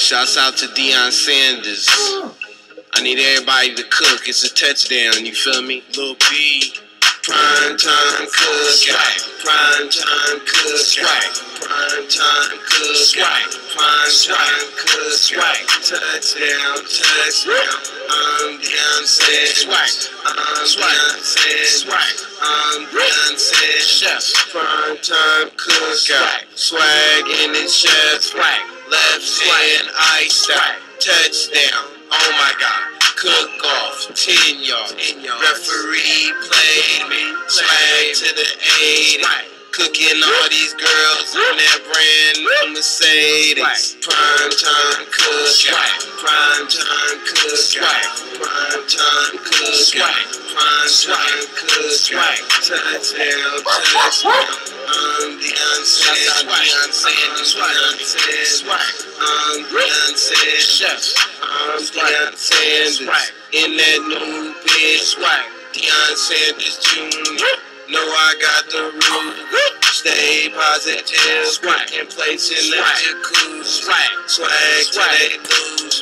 Shouts out to Deion Sanders. I need everybody to cook. It's a touchdown, you feel me? Lil B. Prime time cookout. Prime time cookout. Prime time cookout. Prime time cookout. Touchdown, touchdown. I'm Beyonce. Swag. I'm Beyonce. Swag. I'm Beyonce. Chef. Prime time cookout. Swag in the chef. Swag. Left hand iced out. Touchdown. Oh my to the 80. Cooking all these girls in that brand new Mercedes. Prime time cookout, prime time cookout, prime time cookout, prime time cookout. Touchdown, touchdown. I'm Beyonce, Beyonce, Beyonce, I'm Beyonce, chef. I'm Sanders. In that new bitch, Deion Sanders Jr. Know I got the root. Stay positive. Swag in place in the jacuzzi. Swag, swag till they lose.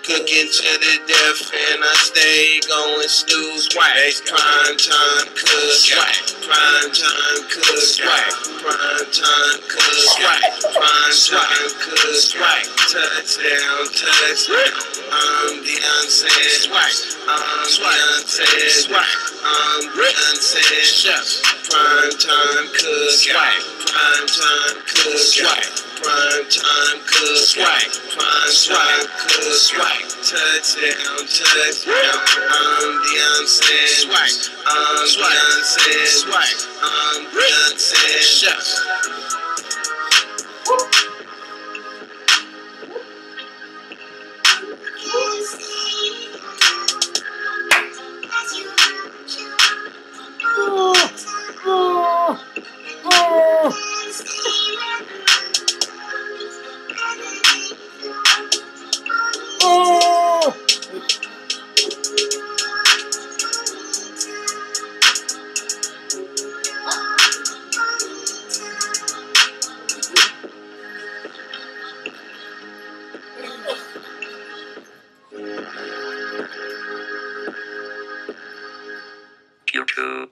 Cooking to the death and I stay going stew. Swag, prime time cookout. Prime time cookout. Prime time cookout. Prime time cookout. Touchdown, touchdown. I'm Beyonce. Swag. I'm Beyonce. Swag. I'm Beyonce. Chef. Prime time cookout. Prime time cookout. Prime time cookout. Prime time cookout. Touchdown, touchdown. I'm Beyonce. Swag. I'm Beyonce. Swag. I'm Beyonce. Chef. YouTube.